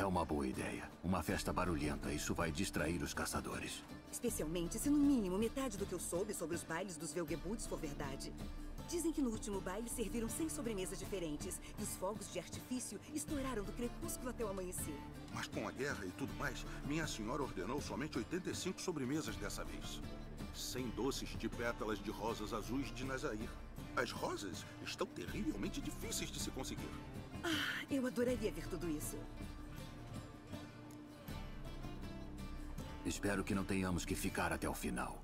É uma boa ideia. Uma festa barulhenta. Isso vai distrair os caçadores. Especialmente se no mínimo metade do que eu soube sobre os bailes dos Velgebuds for verdade. Dizem que no último baile serviram 100 sobremesas diferentes e os fogos de artifício estouraram do crepúsculo até o amanhecer. Mas com a guerra e tudo mais, minha senhora ordenou somente 85 sobremesas dessa vez. 100 doces de pétalas de rosas azuis de Nazair. As rosas estão terrivelmente difíceis de se conseguir. Ah, eu adoraria ver tudo isso. Espero que não tenhamos que ficar até o final.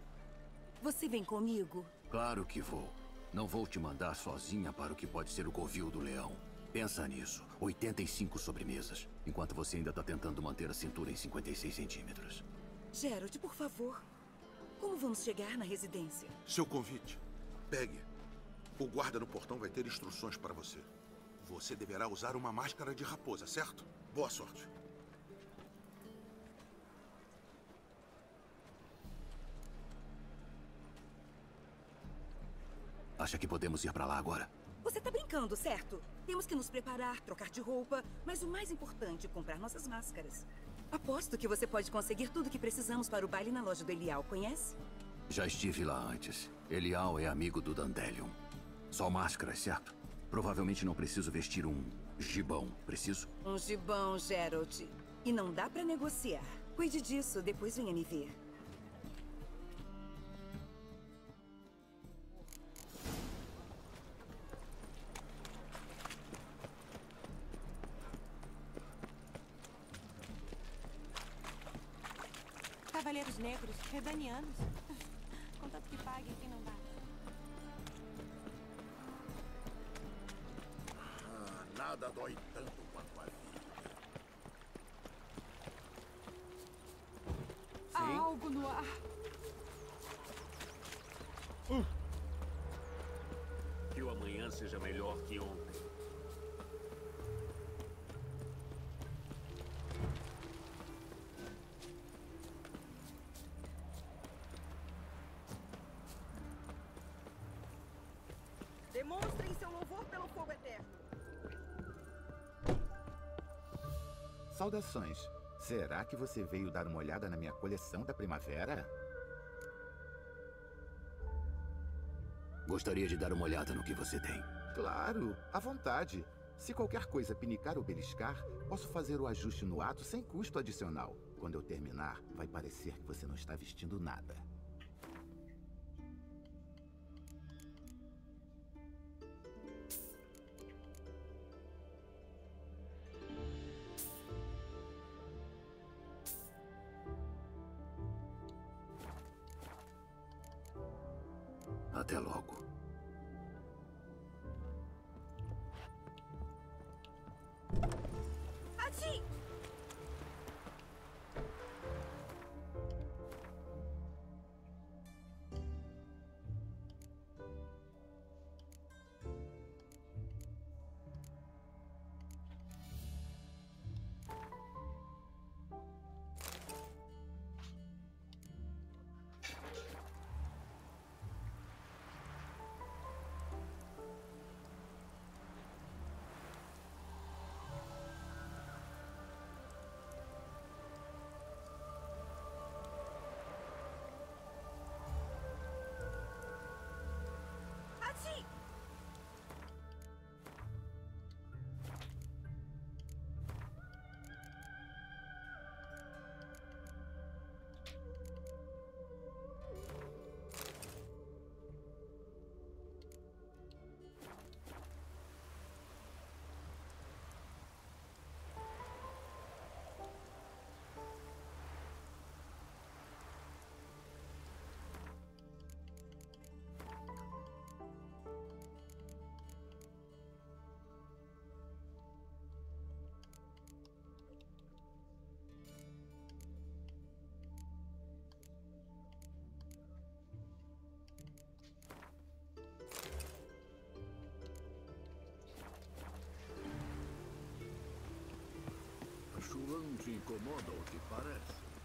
Você vem comigo? Claro que vou. Não vou te mandar sozinha para o que pode ser o covil do leão. Pensa nisso. 85 sobremesas. Enquanto você ainda está tentando manter a cintura em 56 centímetros. Gerald, por favor. Como vamos chegar na residência? Seu convite. Pegue. O guarda no portão vai ter instruções para você. Você deverá usar uma máscara de raposa, certo? Boa sorte. Acha que podemos ir para lá agora? Você tá brincando, certo? Temos que nos preparar, trocar de roupa, mas o mais importante, comprar nossas máscaras. Aposto que você pode conseguir tudo que precisamos para o baile na loja do Elial, conhece? Já estive lá antes. Elial é amigo do Dandelion. Só máscaras, certo? Provavelmente não preciso vestir um gibão, preciso? Um gibão, Gerald. E não dá pra negociar. Cuide disso, depois venha me ver. Negros, redanianos. Contanto que paguem quem não dá. Ah, nada dói tanto quanto a vida. Há algo no ar. Que o amanhã seja melhor que ontem. Demonstrem seu louvor pelo fogo eterno. Saudações. Será que você veio dar uma olhada na minha coleção da primavera? Gostaria de dar uma olhada no que você tem. Claro, à vontade. Se qualquer coisa pinicar ou beliscar, posso fazer o ajuste no ato sem custo adicional. Quando eu terminar, vai parecer que você não está vestindo nada. 气 não te incomoda o que parece.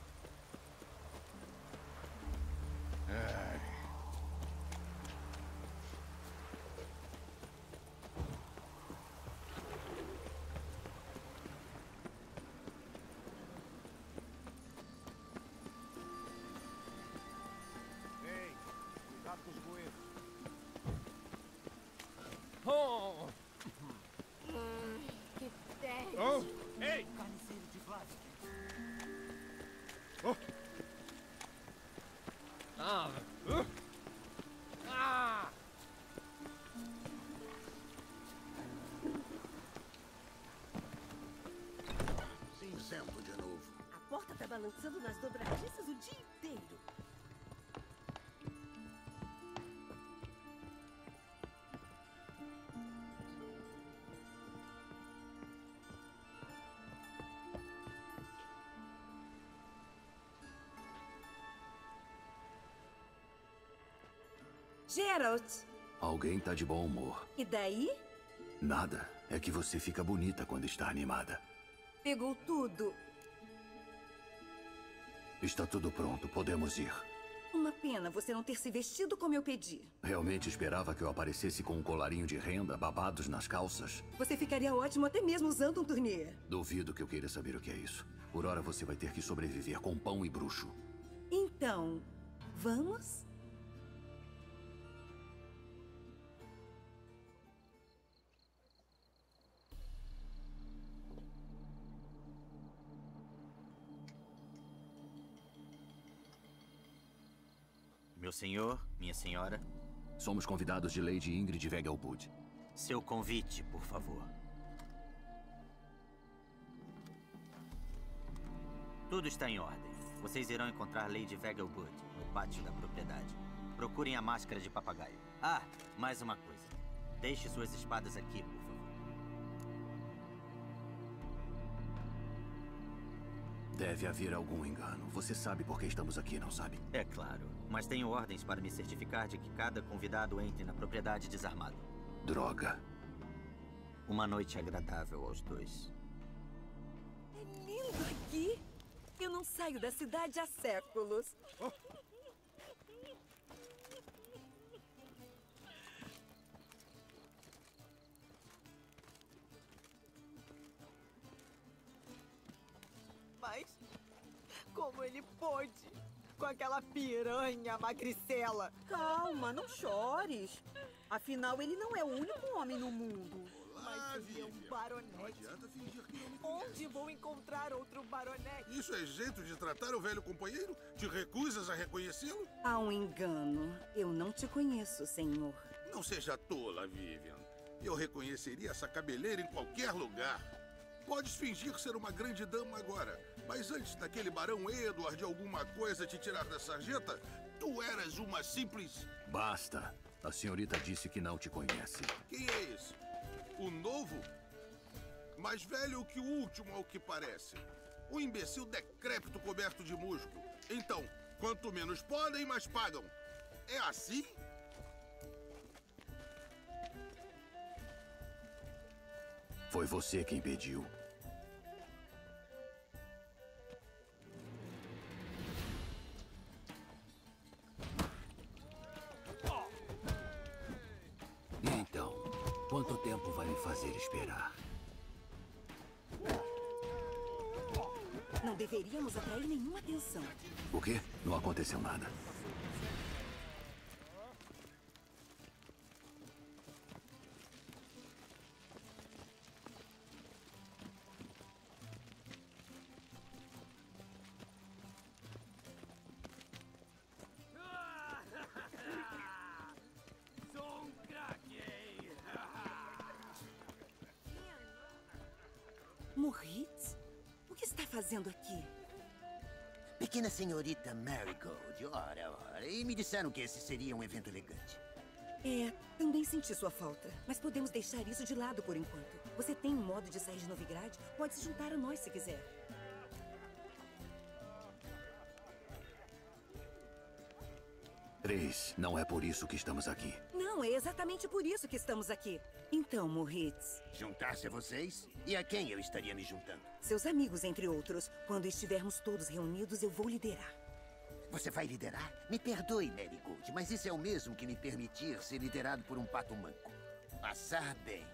Balançando nas dobradiças o dia inteiro. Geralt, Alguém tá de bom humor. e daí? Nada. É que você fica bonita quando está animada. Pegou tudo. Está tudo pronto, podemos ir. Uma pena você não ter se vestido como eu pedi. Realmente esperava que eu aparecesse com um colarinho de renda, babados nas calças? Você ficaria ótimo até mesmo usando um turnê. Duvido que eu queira saber o que é isso. Por hora você vai ter que sobreviver com pão e bruxo. Então, vamos? Meu senhor, minha senhora, Somos convidados de Lady Ingrid Vegelbud. seu convite, por favor. Tudo está em ordem. Vocês irão encontrar Lady Vegelbud no pátio da propriedade. Procurem a máscara de papagaio. Ah, mais uma coisa. Deixe suas espadas aqui, por Deve haver algum engano. Você sabe por que estamos aqui, não sabe? É claro, mas tenho ordens para me certificar de que cada convidado entre na propriedade desarmado. Droga. Uma noite agradável aos dois. É lindo aqui. Eu não saio da cidade há séculos. Mas como ele pôde? Com aquela piranha magricela. Calma, não chores. Afinal, ele não é o único homem no mundo. Mas ele é um baronete. Onde vou encontrar outro baronete? Isso é jeito de tratar o velho companheiro? Te recusas a reconhecê-lo? Há um engano. Eu não te conheço, senhor. Não seja tola, Vivian. Eu reconheceria essa cabeleira em qualquer lugar. Podes fingir ser uma grande dama agora, mas antes daquele barão Edward de alguma coisa te tirar da sarjeta, tu eras uma simples. Basta. A senhorita disse que não te conhece. Quem é esse? O novo? Mais velho que o último, ao que parece. Um imbecil decrépito coberto de musgo. Então, quanto menos podem, mais pagam. É assim? Foi você quem pediu. O quê? Não aconteceu nada. Moritz? O que está fazendo aqui? Pequena senhorita Marigold, ora, ora. E me disseram que esse seria um evento elegante. É, também senti sua falta. Mas podemos deixar isso de lado por enquanto. Você tem um modo de sair de Novigrad? Pode se juntar a nós se quiser. Três, não é por isso que estamos aqui. Não, é exatamente por isso que estamos aqui. Então, Moritz, Juntar-se a vocês? E a quem eu estaria me juntando? seus amigos, entre outros. Quando estivermos todos reunidos, eu vou liderar. Você vai liderar? Me perdoe, Marigold, mas isso é o mesmo que me permitir ser liderado por um pato manco. Passar bem.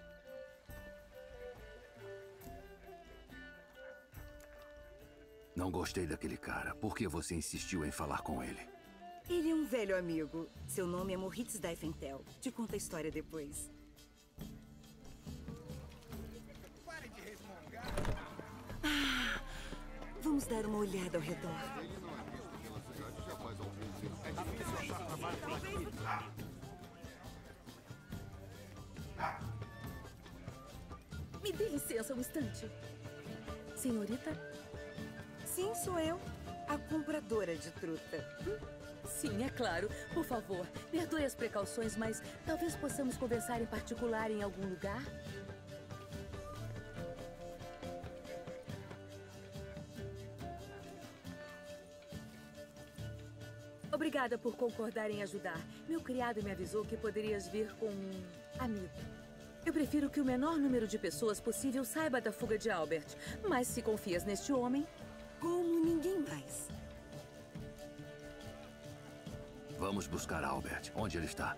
Não gostei daquele cara. Por que você insistiu em falar com ele? Ele é um velho amigo. Seu nome é Moritz Daifentel. Te conta a história depois. Ah, vamos dar uma olhada ao redor. Me dê licença um instante. Senhorita? Sim, sou eu. a compradora de truta. Sim, é claro. Por favor, perdoe as precauções, mas talvez possamos conversar em particular em algum lugar? Obrigada por concordar em ajudar. Meu criado me avisou que poderias vir com um amigo. Eu prefiro que o menor número de pessoas possível saiba da fuga de Albert. Mas se confias neste homem... Como ninguém mais. Vamos buscar Albert. Onde ele está?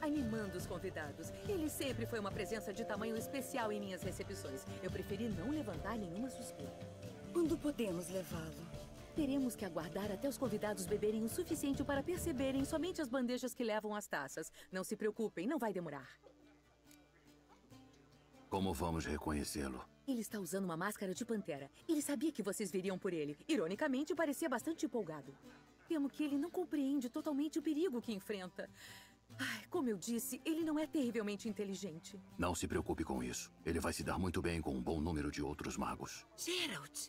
Ai, me manda os convidados. Ele sempre foi uma presença de tamanho especial em minhas recepções. Eu preferi não levantar nenhuma suspeita. Quando podemos levá-lo? Teremos que aguardar até os convidados beberem o suficiente para perceberem somente as bandejas que levam as taças. Não se preocupem, não vai demorar. Como vamos reconhecê-lo? Ele está usando uma máscara de pantera. Ele sabia que vocês viriam por ele. Ironicamente, parecia bastante empolgado. Temo que ele não compreende totalmente o perigo que enfrenta. Ai, como eu disse, ele não é terrivelmente inteligente. Não se preocupe com isso. Ele vai se dar muito bem com um bom número de outros magos. Geralt!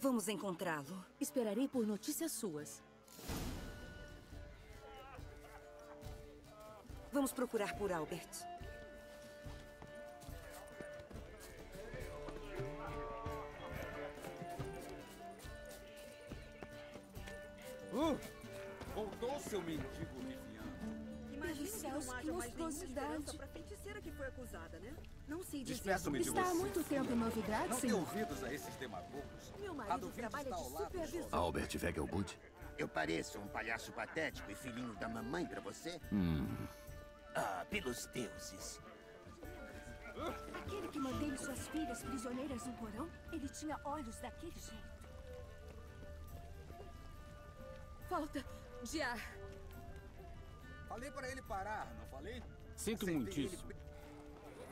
Vamos encontrá-lo. Esperarei por notícias suas. Vamos procurar por Albert. Seu mendigo leviano. Imagine que não haja mais nenhuma esperança pra feiticeira que foi acusada, né? Não sei dizer. Está há muito tempo em Novigrad, Não tem senhor? ouvidos a esses demagogos. Meu A marido do trabalha está de ao lado supervisor. Albert Vegelbud? Eu pareço um palhaço patético e filhinho da mamãe pra você? Hum. Ah, pelos deuses. Aquele que manteve suas filhas prisioneiras no porão, ele tinha olhos daquele jeito. Falta de ar. Falei para ele parar, não falei? Sinto Acertei muitíssimo.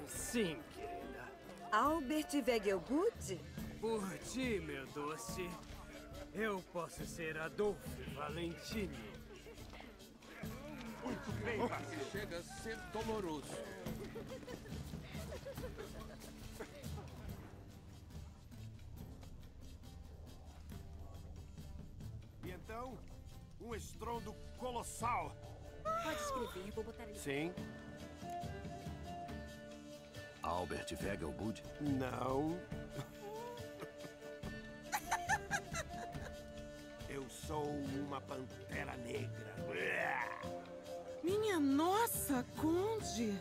Sim, querida. Albert Vegelbud? Por ti, meu doce, eu posso ser Adolfo Valentino. Muito bem, mas chega a ser doloroso. E então, um estrondo colossal. Pode escrever, vou botar ele. Sim. Albert Vegelbud? Não. Eu sou uma pantera negra. Minha nossa, Conde!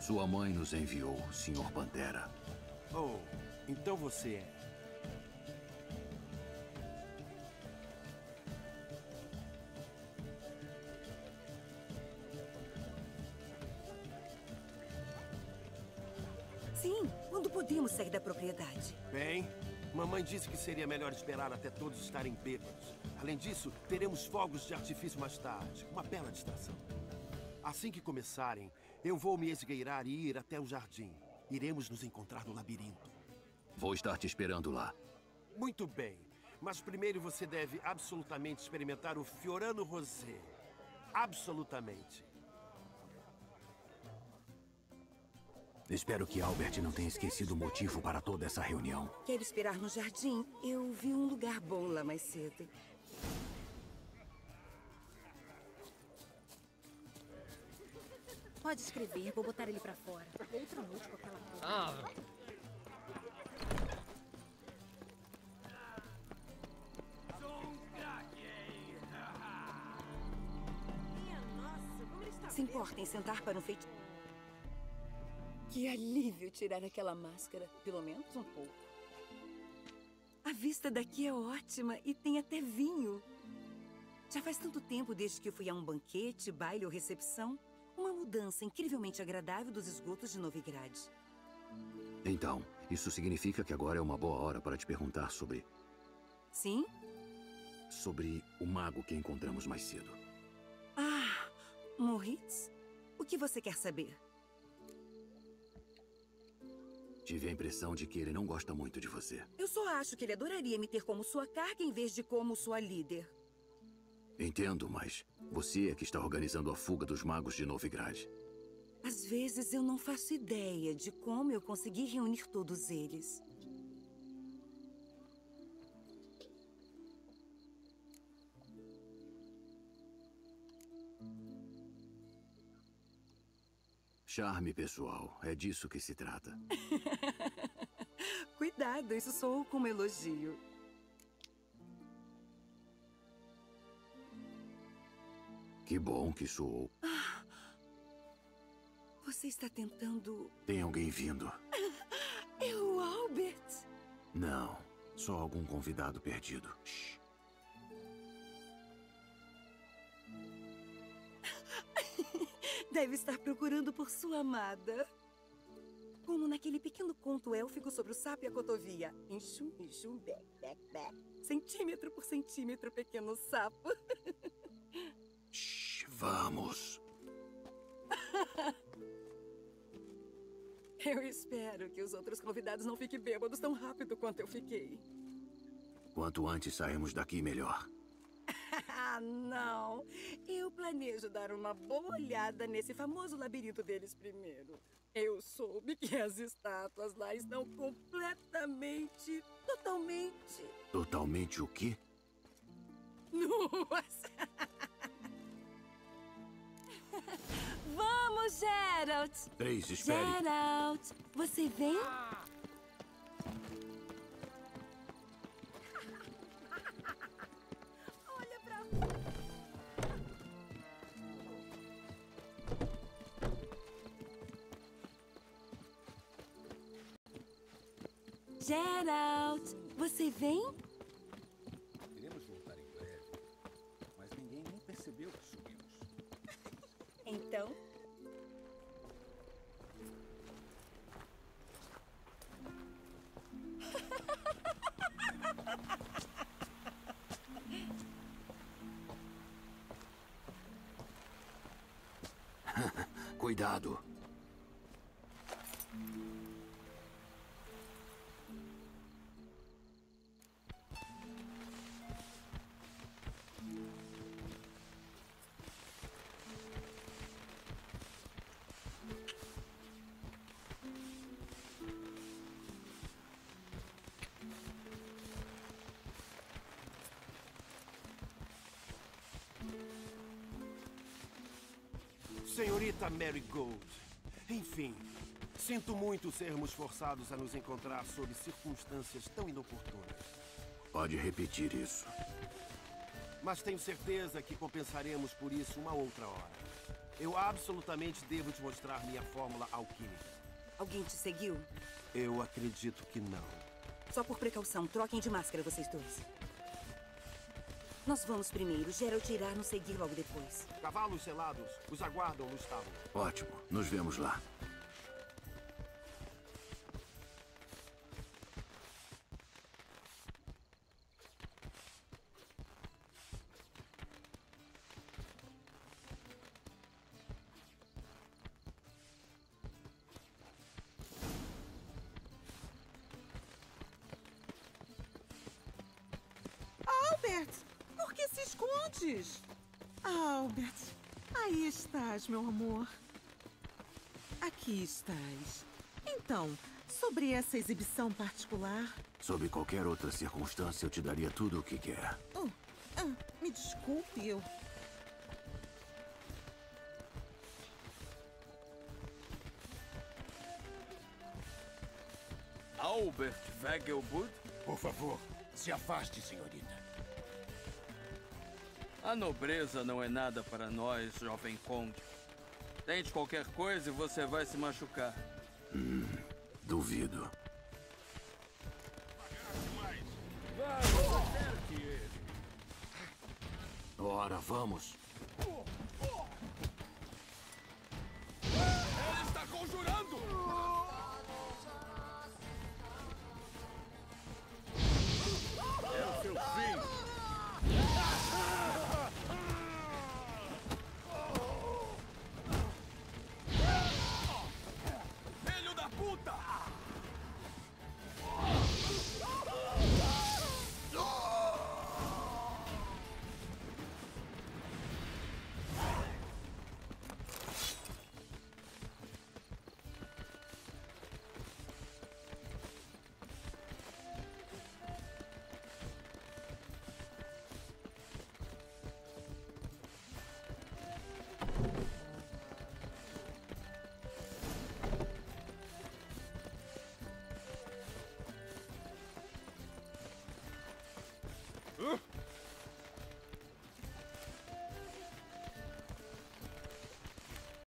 Sua mãe nos enviou, Sr. Pantera. Oh, então você é. Sim, quando podemos sair da propriedade? Bem, mamãe disse que seria melhor esperar até todos estarem bêbados. Além disso, teremos fogos de artifício mais tarde. Uma bela distração. Assim que começarem, eu vou me esgueirar e ir até o jardim. Iremos nos encontrar no labirinto. Vou estar te esperando lá. Muito bem. Mas primeiro você deve absolutamente experimentar o Fiorano Rosé. Absolutamente. Espero que Albert não tenha esquecido o motivo para toda essa reunião. Quero esperar no jardim. Eu vi um lugar bom lá mais cedo. Pode escrever, vou botar ele pra fora. Outra noite com aquela porra. Ah, Se importa em sentar para um feito. Que alívio tirar aquela máscara. Pelo menos um pouco. A vista daqui é ótima e tem até vinho. Já faz tanto tempo desde que eu fui a um banquete, baile ou recepção. Uma mudança incrivelmente agradável dos esgotos de Novigrad. Então, isso significa que agora é uma boa hora para te perguntar sobre. Sim? sobre o mago que encontramos mais cedo. Moritz? O que você quer saber? Tive a impressão de que ele não gosta muito de você. Eu só acho que ele adoraria me ter como sua carga em vez de como sua líder. Entendo, mas você é que está organizando a fuga dos magos de Novigrad. Às vezes eu não faço ideia de como eu consegui reunir todos eles. Charme pessoal, é disso que se trata. Cuidado, isso soou como elogio. Que bom que soou. Você está tentando. Tem alguém vindo? É o Albert. Não, só algum convidado perdido. Shh. Deve estar procurando por sua amada. Como naquele pequeno conto élfico sobre o sapo e a cotovia. Enxum, enxum, bec, bec, bec. Centímetro por centímetro, pequeno sapo. Shh, vamos. Eu espero que os outros convidados não fiquem bêbados tão rápido quanto eu fiquei. Quanto antes sairmos daqui, melhor. Ah, não. Eu planejo dar uma boa olhada nesse famoso labirinto deles primeiro. Eu soube que as estátuas lá estão completamente, totalmente Totalmente o quê? nuas. Vamos, Geralt! Três, espere. Geralt, você vem? Geralt, você vem? Queremos voltar em breve, mas ninguém nem percebeu que sumimos. Então, Cuidado. Senhorita Marigold. Enfim, sinto muito sermos forçados a nos encontrar sob circunstâncias tão inoportunas. Pode repetir isso. Mas tenho certeza que compensaremos por isso uma outra hora. Eu absolutamente devo te mostrar minha fórmula alquímica. alguém te seguiu? Eu acredito que não. Só por precaução, troquem de máscara vocês dois. Nós vamos primeiro. Geralt irá nos seguir logo depois. Cavalos selados os aguardam no estábulo. Ótimo, nos vemos lá. Albert, se escondes? Albert, aí estás, meu amor. Aqui estás. Então, sobre essa exibição particular. Sob qualquer outra circunstância, eu te daria tudo o que quer. Oh, ah, me desculpe, eu. Albert Vegelbud? Por favor, se afaste, senhorita. A nobreza não é nada para nós, jovem Kong. Tente qualquer coisa e você vai se machucar. Hum, duvido. Vamos, acerte ele. Ora, vamos. Ele está conjurando!